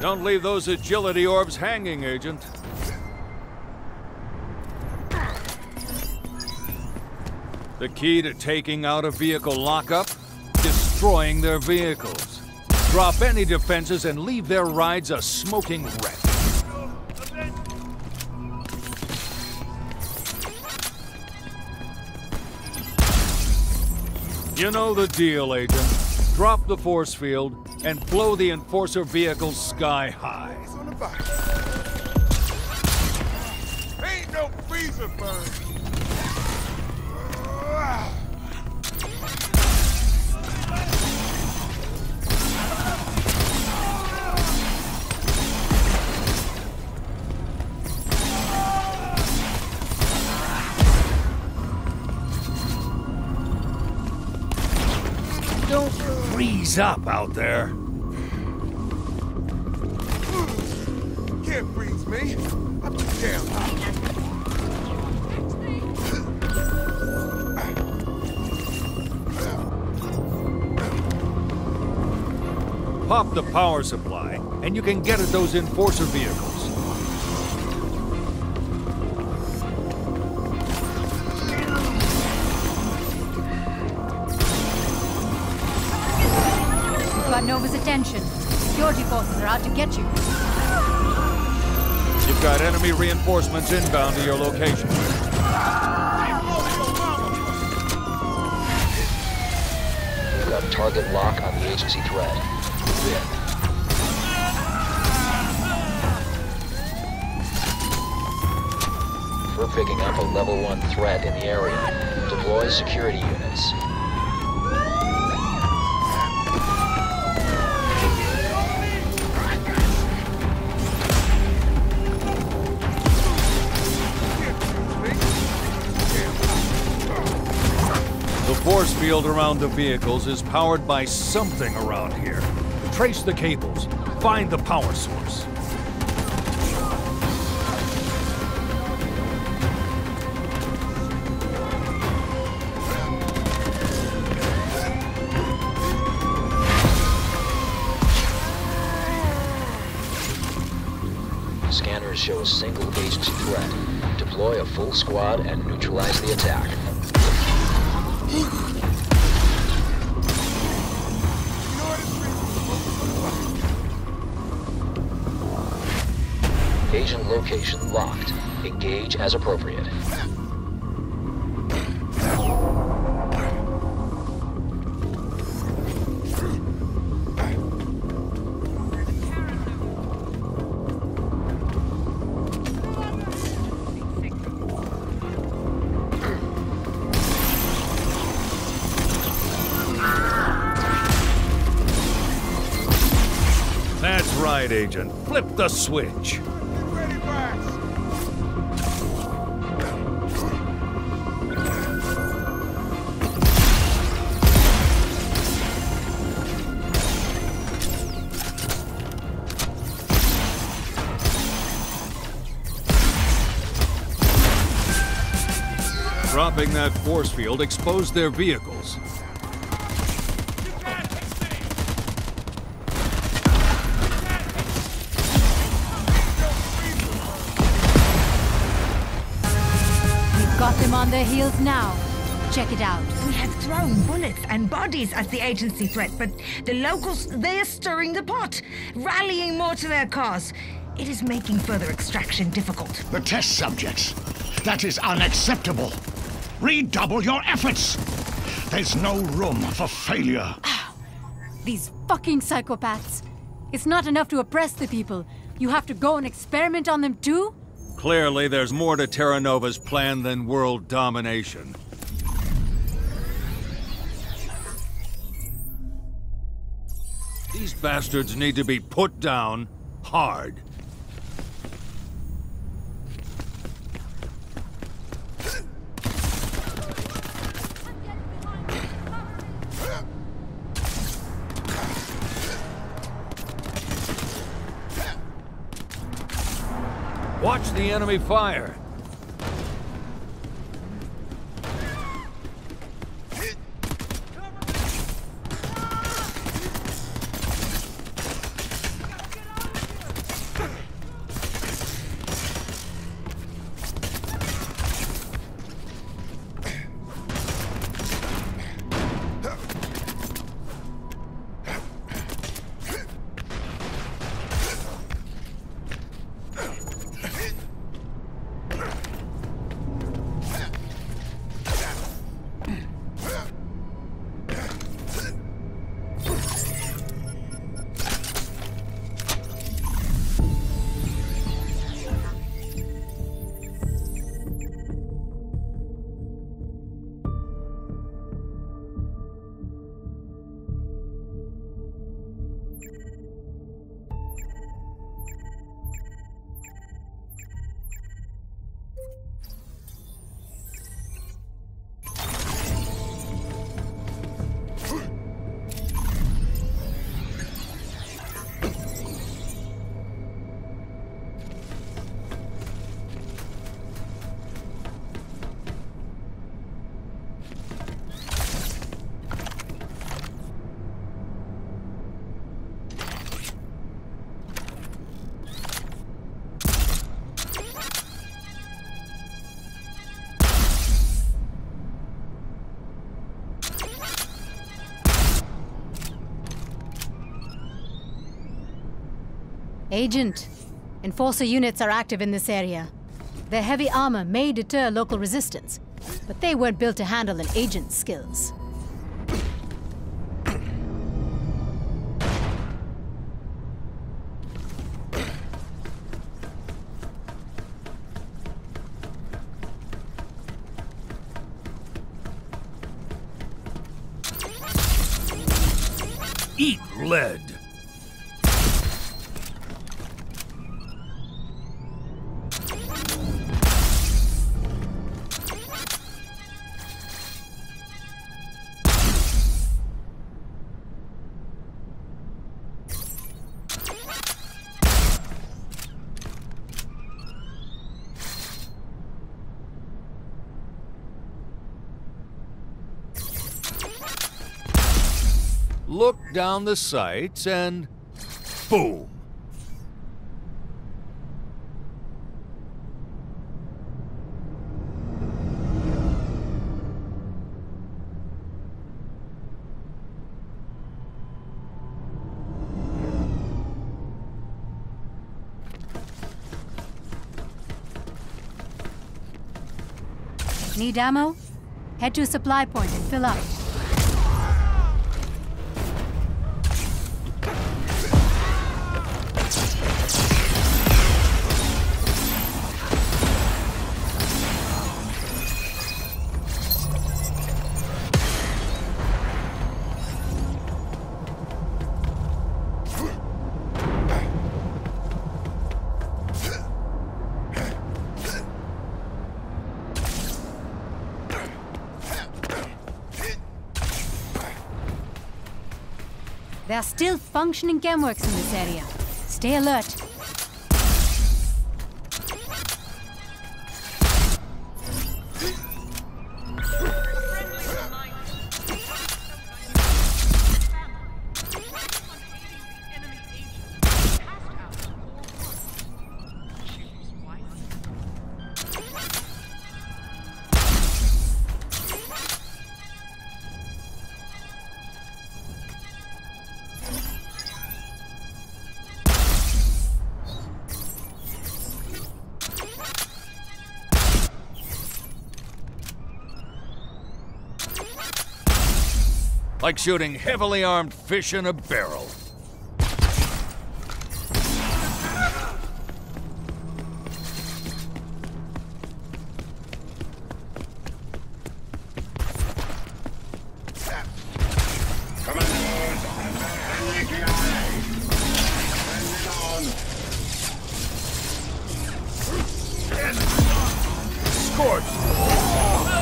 Don't leave those agility orbs hanging, Agent. The key to taking out a vehicle lockup? Destroying their vehicles. Drop any defenses and leave their rides a smoking wreck. You know the deal, Agent. Drop the force field and blow the Enforcer vehicles sky high. Ain't no freezer burn. Freeze up out there. Can't freeze me. I'm too damn hot. Pop the power supply, and you can get at those Enforcer vehicles. Got Nova's. Security forces are out to get you. You've got enemy reinforcements inbound to your location. We've got target lock on the agency threat. Move in. We're picking up a level 1 threat in the area. Deploy security units. Force field around the vehicles is powered by something around here. Trace the cables. Find the power source. Scanners show a single agency threat. Deploy a full squad and neutralize the attack. Agent location locked. Engage as appropriate. That's right, Agent. Flip the switch. Dropping that force field exposed their vehicles. We've got them on their heels now. Check it out. We have thrown bullets and bodies at the agency threat, but the locals, they're stirring the pot, rallying more to their cause. It is making further extraction difficult. The test subjects. That is unacceptable. Redouble your efforts. There's no room for failure. These fucking psychopaths. It's not enough to oppress the people. You have to go and experiment on them too? Clearly, there's more to Terra Nova's plan than world domination. These bastards need to be put down hard. Watch the enemy fire. Agent, Enforcer units are active in this area. Their heavy armor may deter local resistance, but they weren't built to handle an agent's skills. Eat lead. Down the sights and boom. Need ammo? Head to a supply point and fill up. There are still functioning chemworks in this area. Stay alert. Like shooting heavily armed fish in a barrel.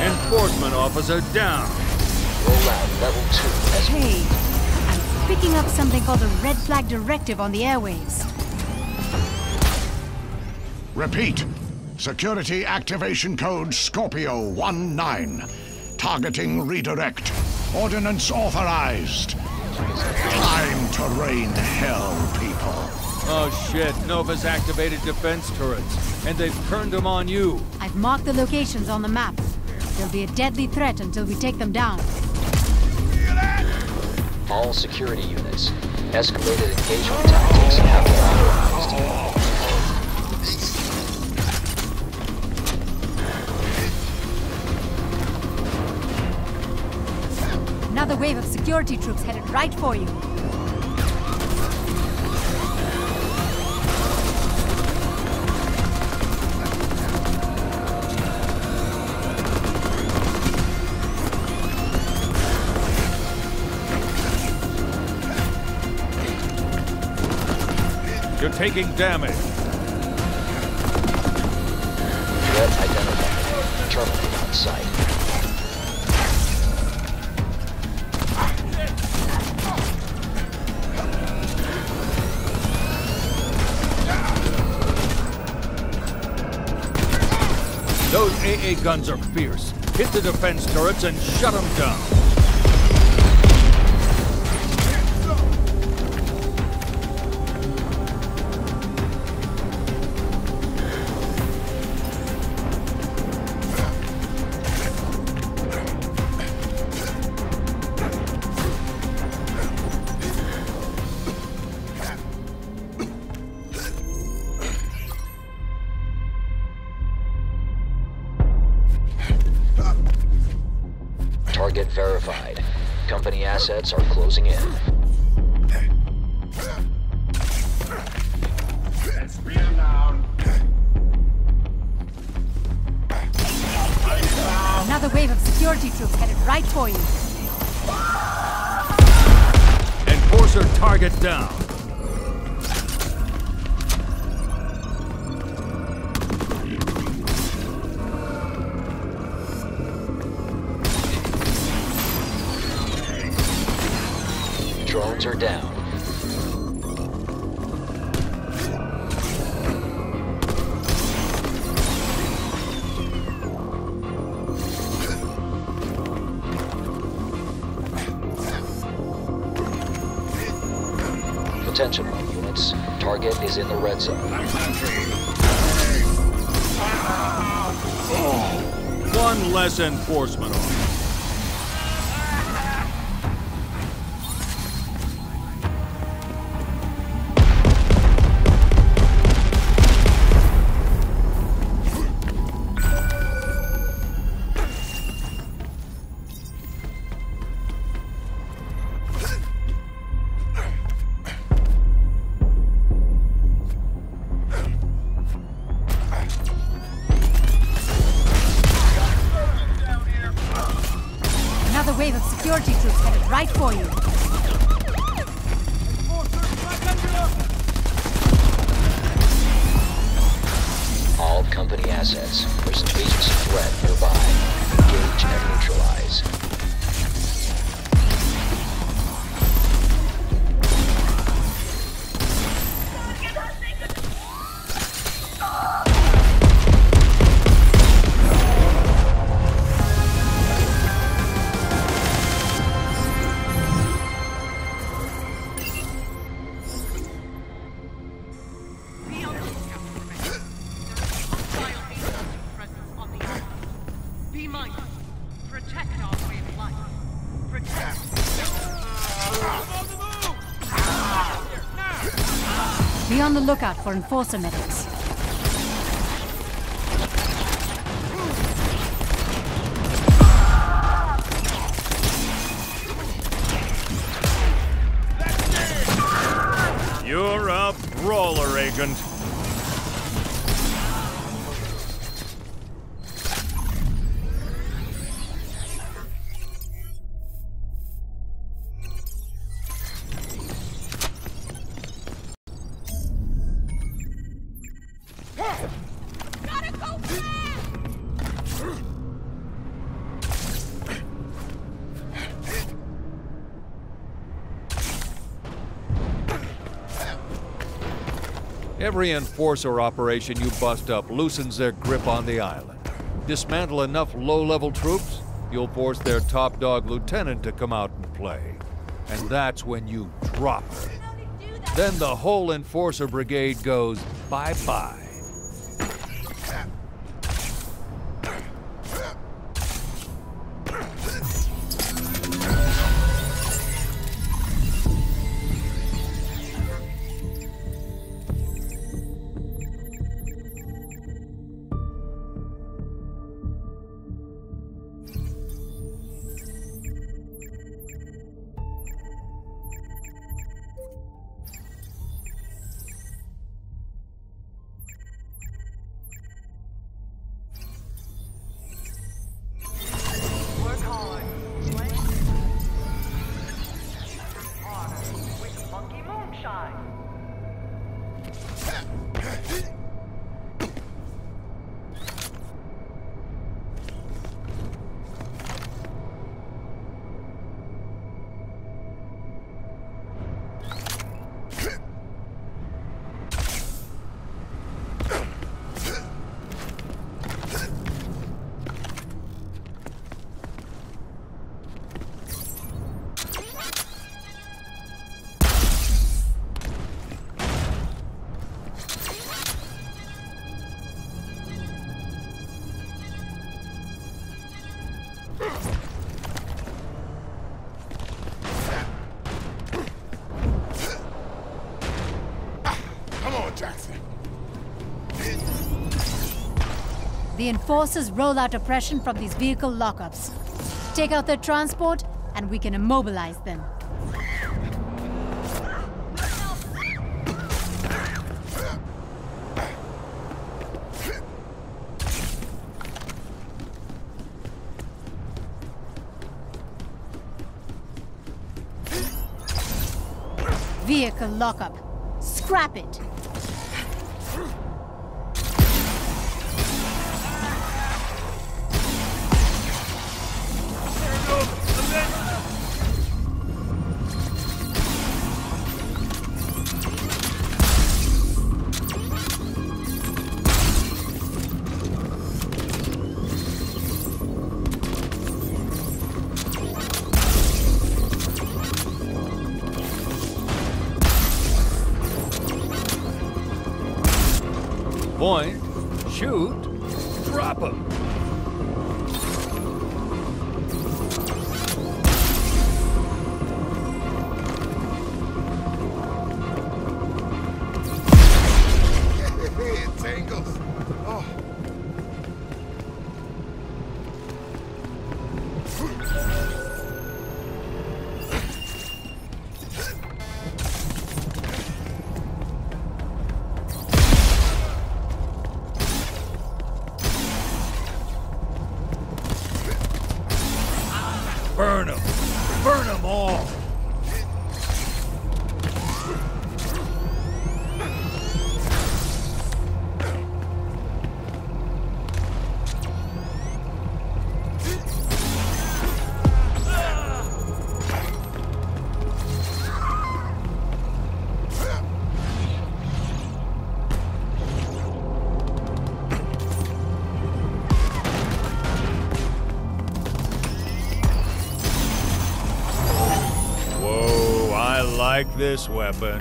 Enforcement officer down. Roll out level 2 as Hey, I'm picking up something called the Red Flag Directive on the airwaves. Repeat. Security activation code Scorpio 19. Targeting redirect. Ordnance authorized. Time to rain hell, people. Oh shit, Nova's activated defense turrets, and they've turned them on you. I've marked the locations on the map. They'll be a deadly threat until we take them down. All security units. Escalated engagement tactics have been authorized. Another wave of security troops headed right for you. Taking damage. Threat identified. Terminate on sight. Those AA guns are fierce. Hit the defense turrets and shut them down. Target verified. Company assets are closing in. Another wave of security troops headed right for you. Enforcer target down. Drones are down. Attention units. Target is in the red zone. One less enforcement officer. Right for you. Lookout for enforcer medics. Every enforcer operation you bust up loosens their grip on the island. Dismantle enough low-level troops, you'll force their top dog lieutenant to come out and play. And that's when you drop her. Then the whole enforcer brigade goes bye-bye. The enforcers roll out oppression from these vehicle lockups. Take out their transport, and we can immobilize them. Vehicle lockup. Scrap it. This weapon.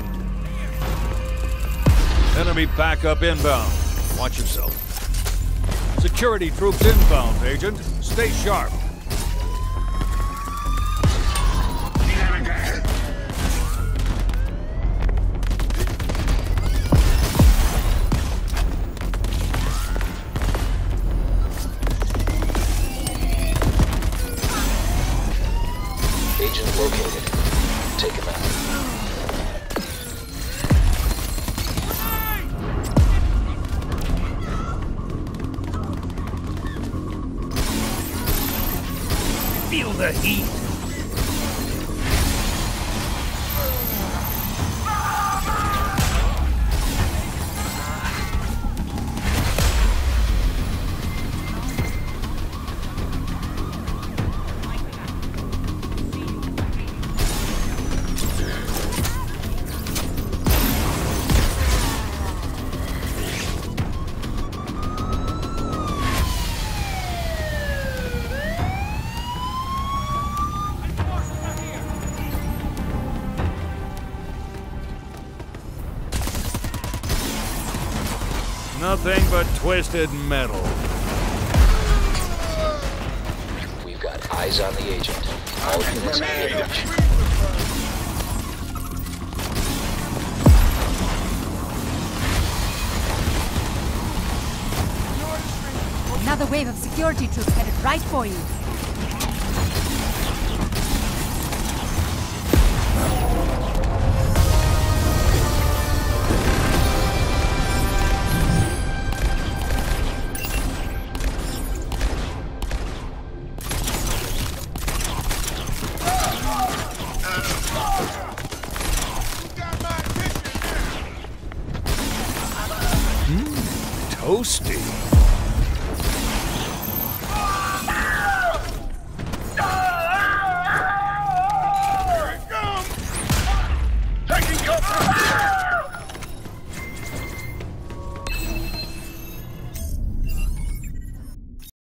Enemy backup inbound. Watch yourself. Security troops inbound, Agent. Stay sharp. Nothing but twisted metal. We've got eyes on the agent. All units engage. Another wave of security troops headed right for you.